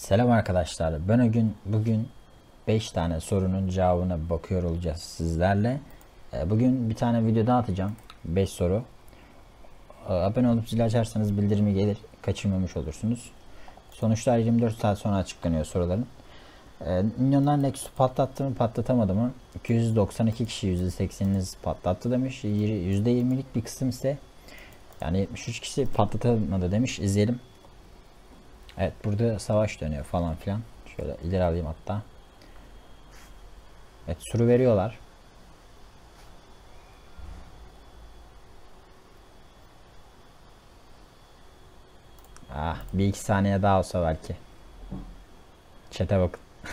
Selam arkadaşlar. Ben bugün bugün 5 tane sorunun cevabına bakıyor olacağız sizlerle. Ee, Bugün bir tane video daha atacağım. 5 soru. Ee, Abone olup zil açarsanız bildirimi gelir. Kaçırmamış olursunuz. Sonuçlar 24 saat sonra açıklanıyor soruların. Ee, Milyonlar Nexus'u patlattı mı patlatamadı mı? 292 kişi %80'iniz patlattı demiş. %20'lik bir kısım ise yani 73 kişi patlatamadı demiş. İzleyelim. Evet burada savaş dönüyor falan filan. Şöyle ileri alayım hatta. Evet sürü veriyorlar. Ah bir iki saniye daha olsa belki. Çete bakın.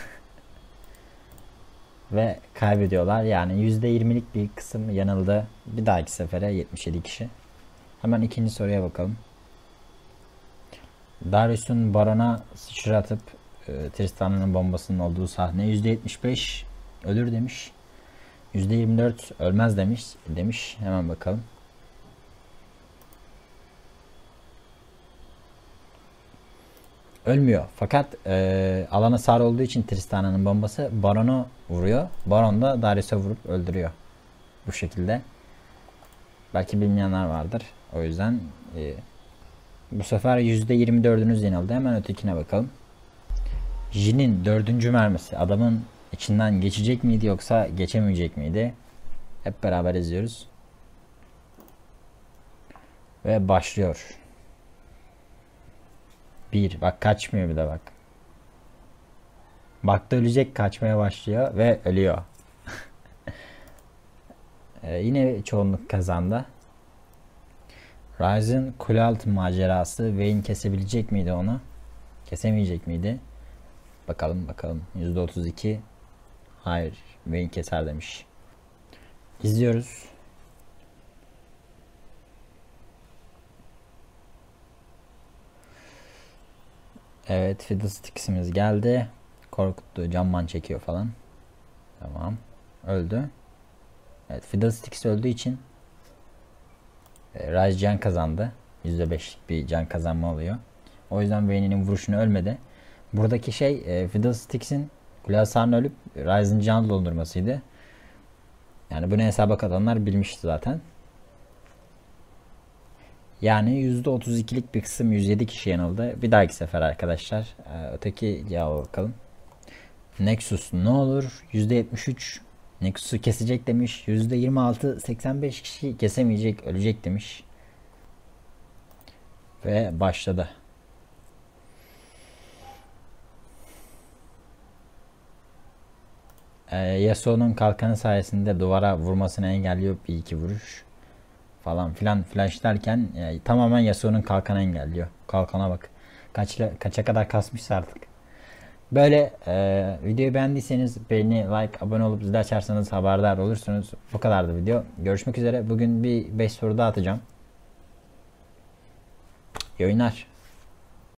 Ve kaybediyorlar. Yani %20'lik bir kısım yanıldı. Bir dahaki sefere 77 kişi. Hemen ikinci soruya bakalım. Darius'un Baron'a sıçratıp e, Tristan'ın bombasının olduğu sahne %75 ölür demiş. %24 ölmez demiş. Demiş. Hemen bakalım. Ölmüyor. Fakat e, alana sar olduğu için Tristan'ın bombası Baron'u vuruyor. Baron da Darius'a vurup öldürüyor. Bu şekilde. Belki bilmeyenler vardır. O yüzden e, bu sefer %24'ünüz yenildi. Hemen ötekine bakalım. Jin'in dördüncü mermisi adamın içinden geçecek miydi yoksa geçemeyecek miydi? Hep beraber izliyoruz. Ve başlıyor. Bir. Bak kaçmıyor bir de bak. Baktı ölecek kaçmaya başlıyor ve ölüyor. ee, yine çoğunluk kazandı. Ryzen kule altı macerası Vayne kesebilecek miydi onu? Kesemeyecek miydi? Bakalım bakalım. %32 Hayır Vayne keser demiş. İzliyoruz. Evet Fiddlesticks'imiz geldi. Korkuttu camman çekiyor falan. Tamam. Öldü. Evet Fiddlesticks öldüğü için e, Rise can kazandı. %5 bir can kazanma oluyor. O yüzden Vayne'in vuruşunu ölmedi. Buradaki şey e, Fiddlesticks'in kule ölüp Rise'ın can doldurmasıydı. Yani bunu hesaba katanlar bilmişti zaten. Yani %32'lik bir kısım 107 kişi yanıldı. Bir dahaki sefer arkadaşlar. E, öteki cevaba bakalım. Nexus ne olur? %73 Nexus'u kesecek demiş. %26 85 kişi kesemeyecek, ölecek demiş. Ve başladı. Ee, Yasuo'nun kalkanı sayesinde duvara vurmasını engelliyor bir iki vuruş falan filan flash derken e, tamamen Yasuo'nun kalkanı engelliyor. Kalkana bak. Kaç, kaça kadar kasmışsa artık. Böyle e, videoyu beğendiyseniz beğeni, like, abone olup zil açarsanız haberdar olursunuz. Bu kadardı video. Görüşmek üzere. Bugün bir 5 soru daha atacağım. İyi oyunlar.